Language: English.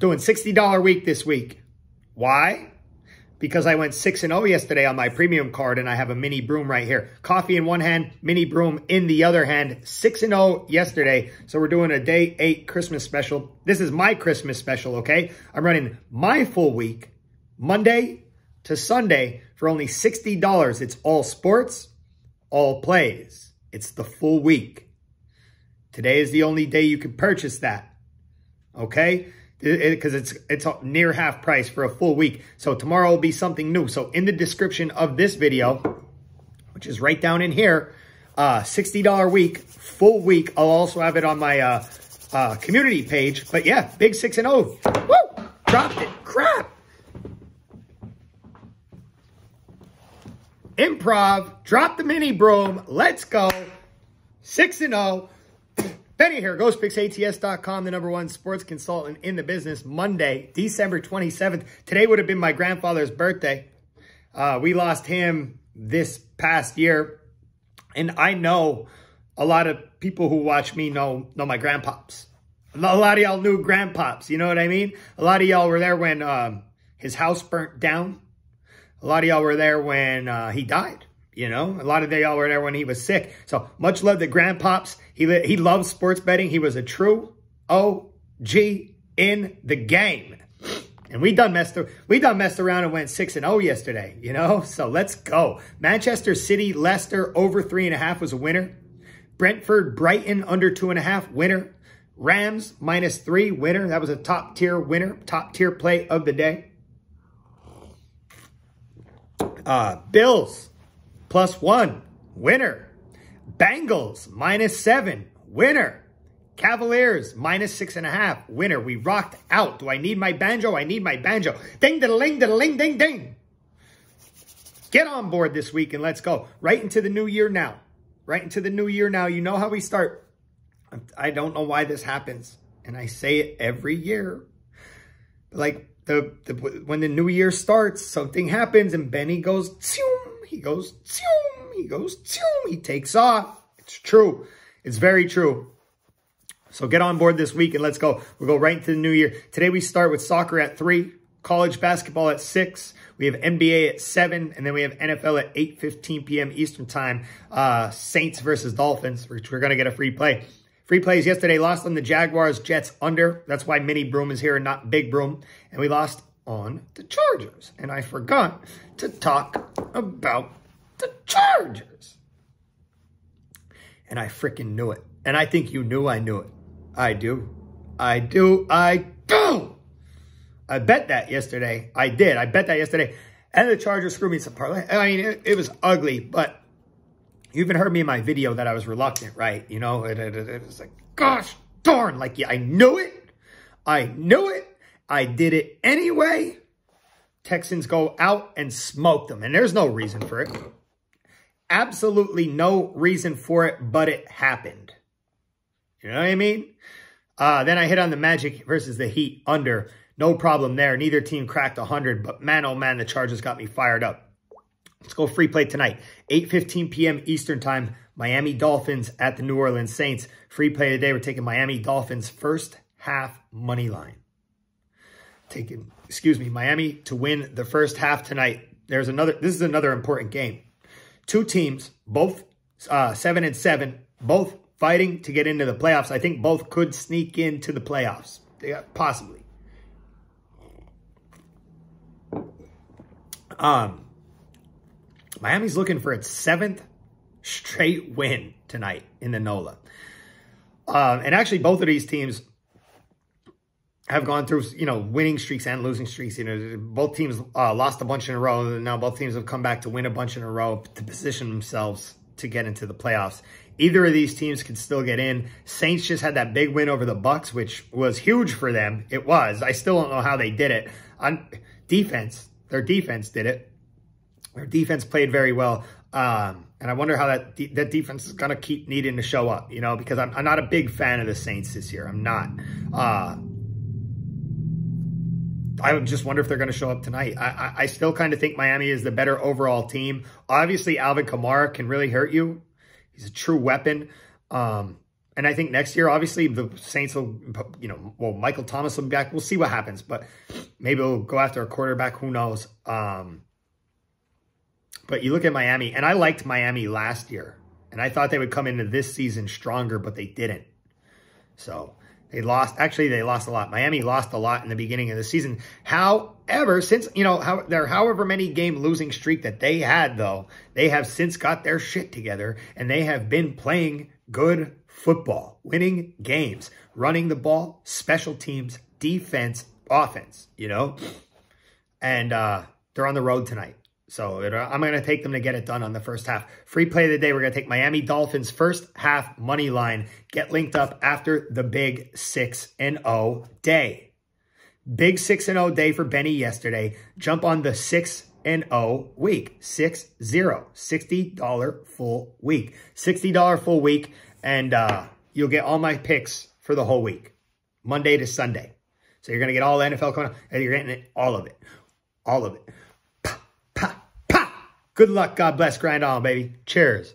Doing $60 week this week. Why? Because I went 6 and 0 yesterday on my premium card and I have a mini broom right here. Coffee in one hand, mini broom in the other hand. 6 and 0 yesterday. So we're doing a day 8 Christmas special. This is my Christmas special, okay? I'm running my full week, Monday to Sunday for only $60. It's all sports, all plays. It's the full week. Today is the only day you can purchase that. Okay? Because it, it's it's near half price for a full week. So tomorrow will be something new. So in the description of this video, which is right down in here, uh, $60 week, full week. I'll also have it on my uh, uh, community page. But yeah, big 6 and 0. Woo! Dropped it. Crap. Improv. Drop the mini broom. Let's go. 6 and 0. Benny here, GhostPicksATS.com, the number one sports consultant in the business. Monday, December 27th. Today would have been my grandfather's birthday. Uh, we lost him this past year. And I know a lot of people who watch me know, know my grandpops. A lot of y'all knew grandpops, you know what I mean? A lot of y'all were there when um, his house burnt down. A lot of y'all were there when uh, he died. You know, a lot of y'all were there when he was sick. So much love to Grandpops. He, he loves sports betting. He was a true OG in the game. And we done messed we done messed around and went 6 and 0 yesterday, you know? So let's go. Manchester City, Leicester over three and a half was a winner. Brentford, Brighton under two and a half, winner. Rams minus three, winner. That was a top tier winner, top tier play of the day. Uh, Bills plus one, winner. Bengals, minus seven, winner. Cavaliers, minus six and a half, winner. We rocked out. Do I need my banjo? I need my banjo. Ding, da ling, da ling, ding, ding. Get on board this week and let's go. Right into the new year now. Right into the new year now. You know how we start. I don't know why this happens. And I say it every year. Like, the, the when the new year starts, something happens and Benny goes, he goes, zoom, he goes, zoom, he takes off. It's true. It's very true. So get on board this week and let's go. We'll go right into the new year. Today we start with soccer at 3, college basketball at 6, we have NBA at 7, and then we have NFL at 8.15 p.m. Eastern Time. Uh, Saints versus Dolphins, which we're going to get a free play. Free plays yesterday, lost on the Jaguars, Jets under. That's why Mini Broom is here and not Big Broom. And we lost on the Chargers. And I forgot to talk about the Chargers. And I freaking knew it. And I think you knew I knew it. I do. I do. I do. I bet that yesterday. I did. I bet that yesterday. And the Chargers screwed me some parlay. I mean, it, it was ugly, but you even heard me in my video that I was reluctant, right? You know, it, it, it was like, gosh darn, like, yeah, I knew it. I knew it. I did it anyway. Texans go out and smoke them, and there's no reason for it. Absolutely no reason for it, but it happened. You know what I mean? Uh, then I hit on the Magic versus the Heat under. No problem there. Neither team cracked 100, but man, oh man, the Chargers got me fired up. Let's go free play tonight. 8.15 p.m. Eastern Time. Miami Dolphins at the New Orleans Saints. Free play today. We're taking Miami Dolphins first half money line. Taking, excuse me, Miami to win the first half tonight. There's another, this is another important game. Two teams, both uh, 7 and 7, both fighting to get into the playoffs. I think both could sneak into the playoffs. Yeah, possibly. Um, Miami's looking for its seventh straight win tonight in the NOLA. Uh, and actually, both of these teams have gone through, you know, winning streaks and losing streaks. You know, both teams uh, lost a bunch in a row. Now both teams have come back to win a bunch in a row to position themselves to get into the playoffs. Either of these teams could still get in. Saints just had that big win over the Bucs, which was huge for them. It was. I still don't know how they did it. On defense, their defense did it. Their defense played very well. Um, and I wonder how that de that defense is going to keep needing to show up, you know, because I'm, I'm, not a big fan of the Saints this year. I'm not. Uh, I just wonder if they're going to show up tonight. I, I, still kind of think Miami is the better overall team. Obviously, Alvin Kamara can really hurt you. He's a true weapon. Um, And I think next year, obviously, the Saints will, you know, well, Michael Thomas will be back. We'll see what happens, but maybe we'll go after a quarterback. Who knows? Um, but you look at Miami, and I liked Miami last year, and I thought they would come into this season stronger, but they didn't. So they lost. Actually, they lost a lot. Miami lost a lot in the beginning of the season. However, since, you know, how, their however many game losing streak that they had, though, they have since got their shit together, and they have been playing good football, winning games, running the ball, special teams, defense, offense, you know? And uh, they're on the road tonight. So it, I'm going to take them to get it done on the first half. Free play of the day, we're going to take Miami Dolphins first half money line. Get linked up after the big 6 and 0 day. Big 6 and 0 day for Benny yesterday. Jump on the 6 and 0 week. 6 0. $60 full week. $60 full week. And uh, you'll get all my picks for the whole week. Monday to Sunday. So you're going to get all the NFL coming and you're getting it, all of it. All of it. Good luck. God bless. Grind on, baby. Cheers.